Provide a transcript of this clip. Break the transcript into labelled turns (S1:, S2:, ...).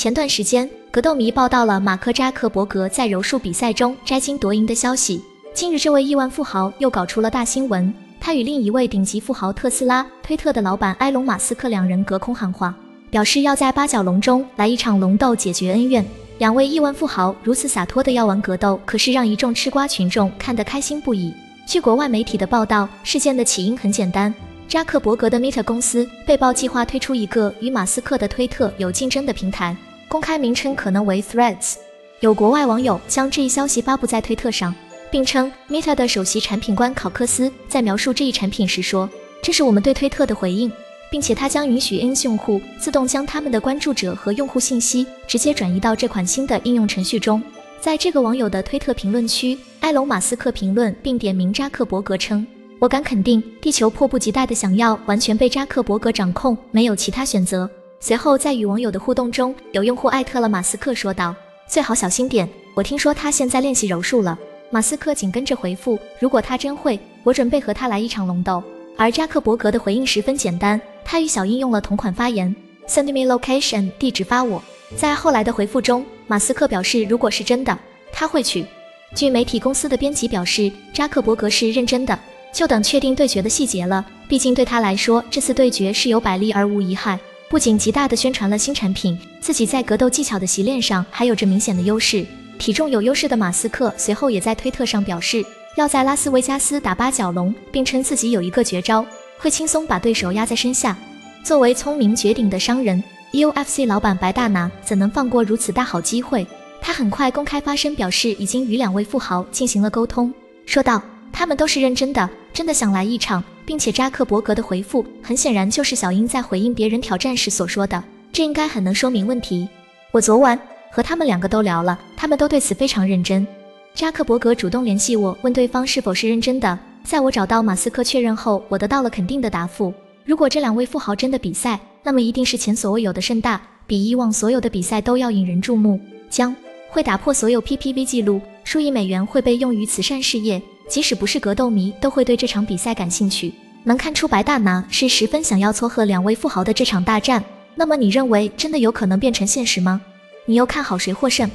S1: 前段时间，格斗迷报道了马克扎克伯格在柔术比赛中摘金夺银的消息。近日，这位亿万富豪又搞出了大新闻。他与另一位顶级富豪特斯拉、推特的老板埃隆·马斯克两人隔空喊话，表示要在八角笼中来一场龙斗，解决恩怨。两位亿万富豪如此洒脱的要玩格斗，可是让一众吃瓜群众看得开心不已。据国外媒体的报道，事件的起因很简单：扎克伯格的 Meta 公司被曝计划推出一个与马斯克的推特有竞争的平台，公开名称可能为 Threads。有国外网友将这一消息发布在推特上。并称，Meta 的首席产品官考克斯在描述这一产品时说：“这是我们对推特的回应，并且它将允许 N 用户自动将他们的关注者和用户信息直接转移到这款新的应用程序中。”在这个网友的推特评论区，埃隆·马斯克评论并点名扎克伯格称：“我敢肯定，地球迫不及待地想要完全被扎克伯格掌控，没有其他选择。”随后，在与网友的互动中，有用户艾特了马斯克，说道：“最好小心点，我听说他现在练习柔术了。”马斯克紧跟着回复：“如果他真会，我准备和他来一场龙斗。”而扎克伯格的回应十分简单，他与小英用了同款发言：“Send me location，地址发我。”在后来的回复中，马斯克表示，如果是真的，他会去。据媒体公司的编辑表示，扎克伯格是认真的，就等确定对决的细节了。毕竟对他来说，这次对决是有百利而无一害，不仅极大的宣传了新产品，自己在格斗技巧的习练上还有着明显的优势。体重有优势的马斯克随后也在推特上表示，要在拉斯维加斯打八角笼，并称自己有一个绝招，会轻松把对手压在身下。作为聪明绝顶的商人，UFC 老板白大拿怎能放过如此大好机会？他很快公开发声，表示已经与两位富豪进行了沟通，说道他们都是认真的，真的想来一场，并且扎克伯格的回复很显然就是小英在回应别人挑战时所说的，这应该很能说明问题。我昨晚。和他们两个都聊了，他们都对此非常认真。扎克伯格主动联系我，问对方是否是认真的。在我找到马斯克确认后，我得到了肯定的答复。如果这两位富豪真的比赛，那么一定是前所未有的盛大，比以往所有的比赛都要引人注目，将会打破所有 PPV 记录，数亿美元会被用于慈善事业。即使不是格斗迷，都会对这场比赛感兴趣。能看出白大拿是十分想要撮合两位富豪的这场大战。那么你认为真的有可能变成现实吗？你又看好谁获胜？